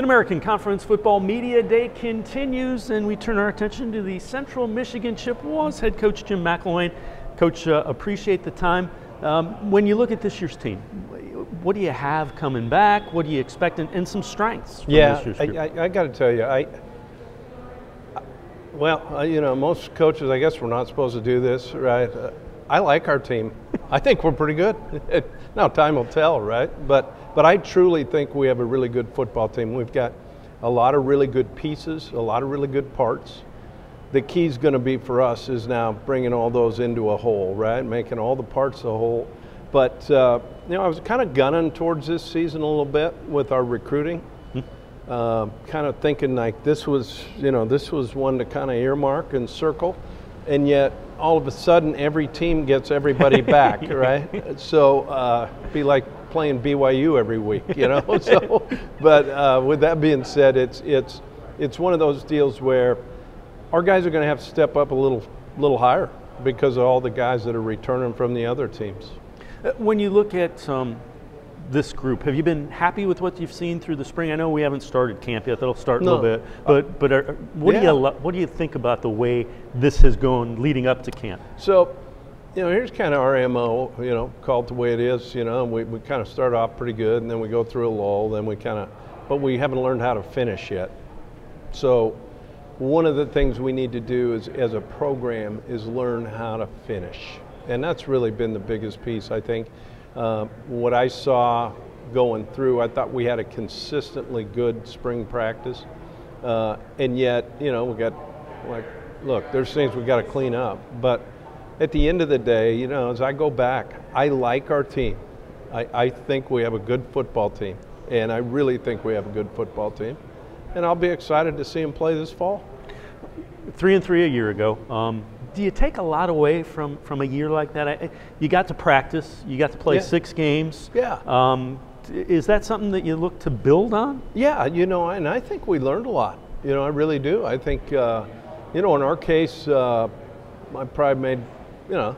Mid-American Conference Football Media Day continues, and we turn our attention to the Central Michigan Chippewas head coach Jim McElwain. Coach, uh, appreciate the time. Um, when you look at this year's team, what do you have coming back? What do you expect, and, and some strengths? yeah, I, I, I got to tell you, I well, uh, you know, most coaches, I guess, we're not supposed to do this, right? Uh, I like our team. I think we're pretty good. now, time will tell, right? But, but I truly think we have a really good football team. We've got a lot of really good pieces, a lot of really good parts. The key is going to be for us is now bringing all those into a whole, right? Making all the parts a whole. But, uh, you know, I was kind of gunning towards this season a little bit with our recruiting. Uh, kind of thinking like this was, you know, this was one to kind of earmark and circle, and yet all of a sudden every team gets everybody back, right? So uh, be like playing BYU every week, you know. so, but uh, with that being said, it's it's it's one of those deals where our guys are going to have to step up a little little higher because of all the guys that are returning from the other teams. Uh, when you look at um, this group, have you been happy with what you've seen through the spring? I know we haven't started camp yet; that'll start no. a little bit. But but are, what yeah. do you what do you think about the way this has gone leading up to camp? So, you know, here's kind of our mo. You know, called the way it is. You know, we we kind of start off pretty good, and then we go through a lull, then we kind of, but we haven't learned how to finish yet. So, one of the things we need to do is, as a program, is learn how to finish, and that's really been the biggest piece, I think uh, what I saw going through, I thought we had a consistently good spring practice. Uh, and yet, you know, we got like, look, there's things we got to clean up. But at the end of the day, you know, as I go back, I like our team. I, I think we have a good football team. And I really think we have a good football team. And I'll be excited to see them play this fall. Three and three a year ago. Um, do you take a lot away from, from a year like that? You got to practice, you got to play yeah. six games. Yeah. Um, is that something that you look to build on? Yeah, you know, and I think we learned a lot. You know, I really do. I think, uh, you know, in our case, uh, I probably made, you know,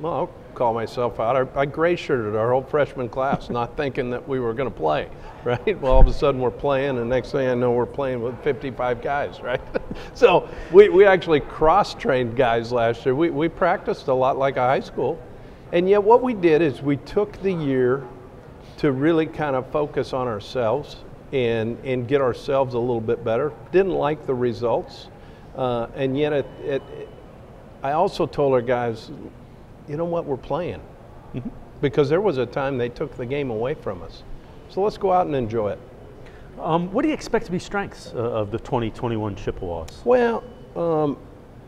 well, I'll call myself out. I, I gray shirted our whole freshman class, not thinking that we were going to play, right? Well, all of a sudden we're playing, and next thing I know, we're playing with 55 guys, right? so we, we actually cross trained guys last year. We, we practiced a lot like a high school. And yet, what we did is we took the year to really kind of focus on ourselves and, and get ourselves a little bit better. Didn't like the results. Uh, and yet, it, it, I also told our guys, you know what, we're playing. Mm-hmm. Because there was a time they took the game away from us. So let's go out and enjoy it. Um, what do you expect to be strengths uh, of the 2021 Chippewas? Well, um,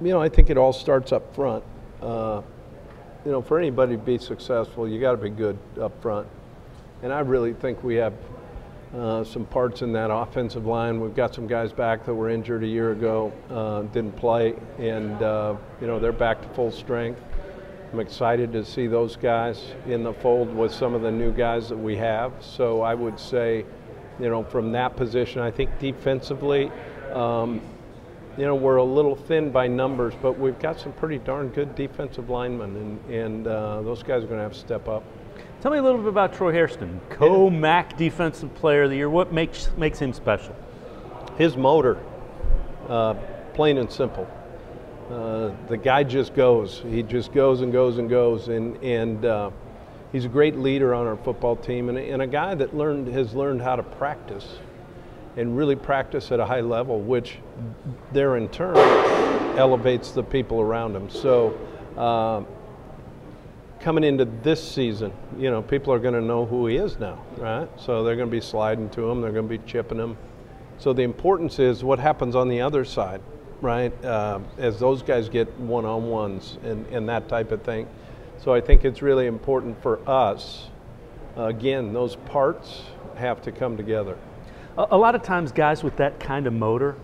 you know, I think it all starts up front. Uh, you know, for anybody to be successful, you got to be good up front. And I really think we have uh, some parts in that offensive line. We've got some guys back that were injured a year ago, uh, didn't play, and uh, you know they're back to full strength. I'm excited to see those guys in the fold with some of the new guys that we have. So I would say, you know, from that position, I think defensively, um, you know, we're a little thin by numbers, but we've got some pretty darn good defensive linemen, and, and uh, those guys are going to have to step up. Tell me a little bit about Troy Hairston, co-MAC Defensive Player of the Year. What makes makes him special? His motor, uh, plain and simple. Uh, the guy just goes. He just goes and goes and goes, and and uh, he's a great leader on our football team, and, and a guy that learned has learned how to practice, and really practice at a high level, which there in turn elevates the people around him. So. Uh, coming into this season, you know, people are going to know who he is now, right? So they're going to be sliding to him, they're going to be chipping him. So the importance is what happens on the other side right? Uh, as those guys get one-on-ones and, and that type of thing. So I think it's really important for us. Again, those parts have to come together. A, a, lot of times, guys with that kind of motor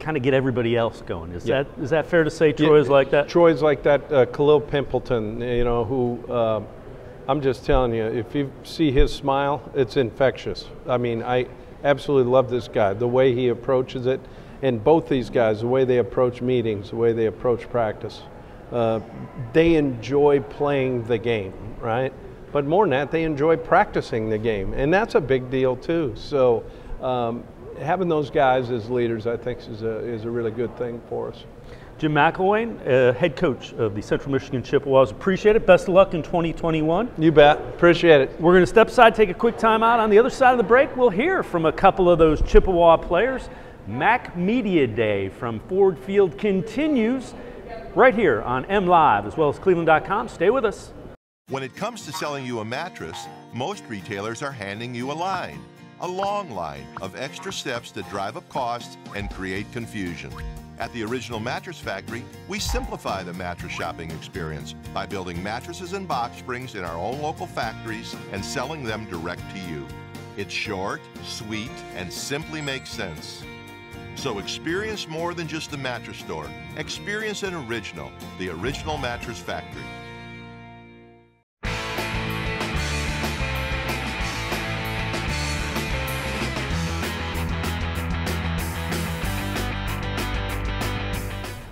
kind of get everybody else going. Is yeah. that is that fair to say? Troy's yeah, like that. Troy's like that. Uh, Kalil Pimpleton, you know, who uh, I'm just telling you, if you see his smile, it's infectious. I mean, I absolutely love this guy. The way he approaches it and both these guys, the way they approach meetings, the way they approach practice, uh, they enjoy playing the game, right? But more than that, they enjoy practicing the game, and that's a big deal too. So um, having those guys as leaders, I think, is a, is a really good thing for us. Jim McElwain, uh, head coach of the Central Michigan Chippewas. Appreciate it. Best of luck in 2021. You bet. Appreciate it. We're going to step aside, take a quick time out. On the other side of the break, we'll hear from a couple of those Chippewa players. Mac Media Day from Ford Field continues right here on M Live as well as Cleveland.com. Stay with us. When it comes to selling you a mattress, most retailers are handing you a line, a long line of extra steps that drive up costs and create confusion. At the Original Mattress Factory, we simplify the mattress shopping experience by building mattresses and box springs in our own local factories and selling them direct to you. It's short, sweet, and simply makes sense. So experience more than just a mattress store. Experience an original, the Original Mattress Factory.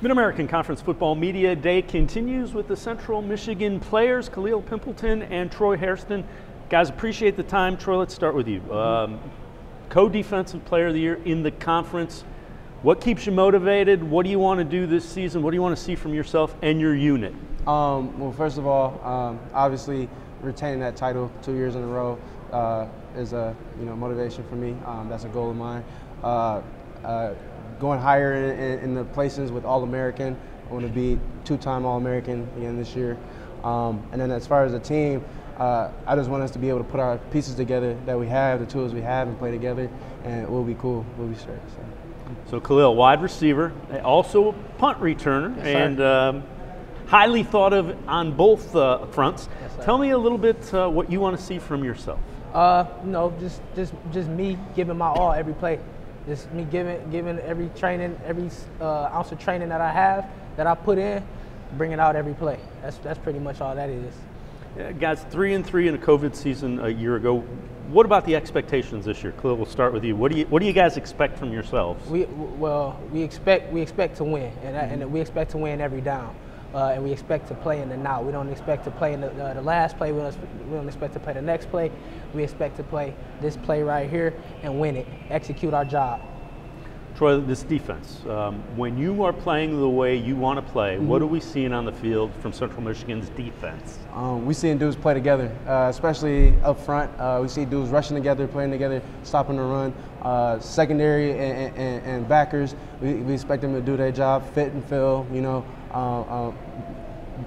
Mid American Conference Football Media Day continues with the Central Michigan players, Kalil Pimpleton and Troy Hairston. Guys, appreciate the time. Troy, let's start with you. Um, Co Defensive Player of the Year in the conference. What keeps you motivated? What do you want to do this season? What do you want to see from yourself and your unit? Um, well, first of all, um, obviously retaining that title two years in a row uh, is a you know motivation for me. Um, that's a goal of mine. Uh, uh, going higher in, in, in the places with All American. I want to be two-time All American again this year. Um, and then as far as the team, uh, I just want us to be able to put our pieces together that we have, the tools we have, and play together, and we'll be cool. We'll be straight. So, so Kalil, wide receiver, also punt returner, yes, and um, highly thought of on both uh, fronts. Yes, Tell me a little bit uh, what you want to see from yourself. Uh, you know, just just just me giving my all every play. Just me giving giving every training, every uh, ounce of training that I have that I put in, bringing out every play. That's that's pretty much all that is. Yeah, guys, three and three in a COVID season a year ago. What about the expectations this year? Kalil, we'll start with you. What do you what do you guys expect from yourselves? We well, we expect we expect to win, and, mm-hmm. and we expect to win every down. Uh, and we expect to play in the now. We don't expect to play in the, uh, the last play. We don't, we don't expect to play the next play. We expect to play this play right here and win it, execute our job. Troy, this defense, um, when you are playing the way you want to play, mm-hmm. what are we seeing on the field from Central Michigan's defense? Um, we seeing dudes play together, uh, especially up front. Uh, we see dudes rushing together, playing together, stopping the run. Uh, secondary and, and, and backers, we, we, expect them to do their job, fit and fill, you know, uh, uh,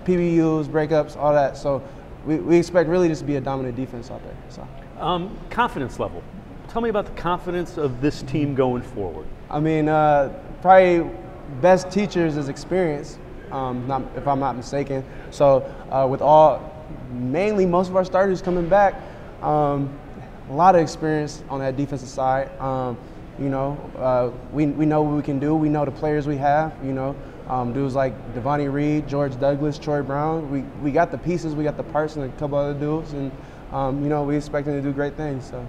PBUs, breakups, all that. So we, we expect really just to be a dominant defense out there. So. Um, confidence level. Tell me about the confidence of this team going forward. I mean, uh, probably best teachers is experience, um, not, if I'm not mistaken. So uh, with all, mainly most of our starters coming back, um, a lot of experience on that defensive side. Um, you know, uh, we, we know what we can do. We know the players we have, you know. Um, dudes like Devonni Reed, George Douglas, Troy Brown. We, we got the pieces, we got the parts, and a couple other dudes, and um, you know we expect them to do great things. So.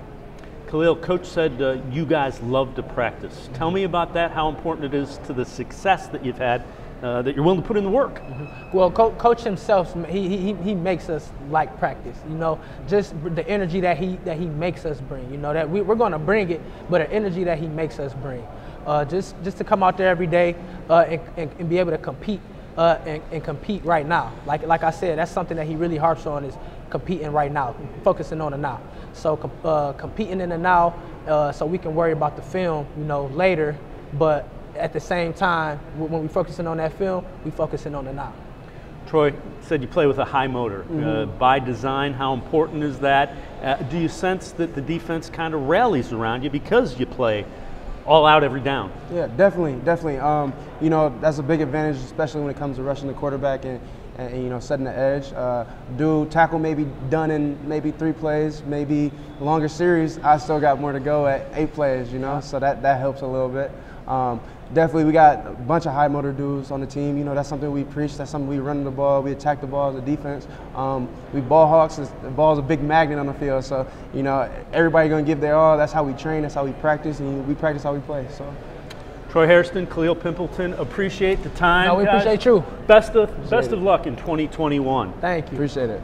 Kalil, coach said uh, you guys love to practice. Tell me about that. How important it is to the success that you've had. Uh, that you're willing to put in the work. Mm-hmm. Well, Co- coach himself, he, he, he makes us like practice. You know, just the energy that he that he makes us bring. You know that we, we're going to bring it, but the energy that he makes us bring uh, just just to come out there every day uh, and, and, and, be able to compete uh, and, and, compete right now. Like like I said, that's something that he really harps on is competing right now, focusing on the now. So uh, competing in the now, uh, so we can worry about the film, you know, later. But at the same time, when we're focusing on that film, we're focusing on the now. Troy said you play with a high motor. Uh, mm-hmm. by design, how important is that? do you sense that the defense kind of rallies around you because you play all out every down. Yeah, definitely, definitely. Um, you know, that's a big advantage, especially when it comes to rushing the quarterback and, and, you know setting the edge. Uh, do tackle maybe done in maybe three plays, maybe longer series. I still got more to go at eight plays. You know, so that that helps a little bit. Um, definitely, we got a bunch of high motor dudes on the team. You know, that's something we preach. That's something we run the ball. We attack the ball as a defense. Um, we ball hawks. The ball's a big magnet on the field. So, you know, everybody gonna give their all. That's how we train. That's how we practice, and we practice how we play. So. Troy Hairston, Kalil Pimpleton, appreciate the time. No, we guys. appreciate you. Best of appreciate best it. of luck in 2021. Thank you. Appreciate it.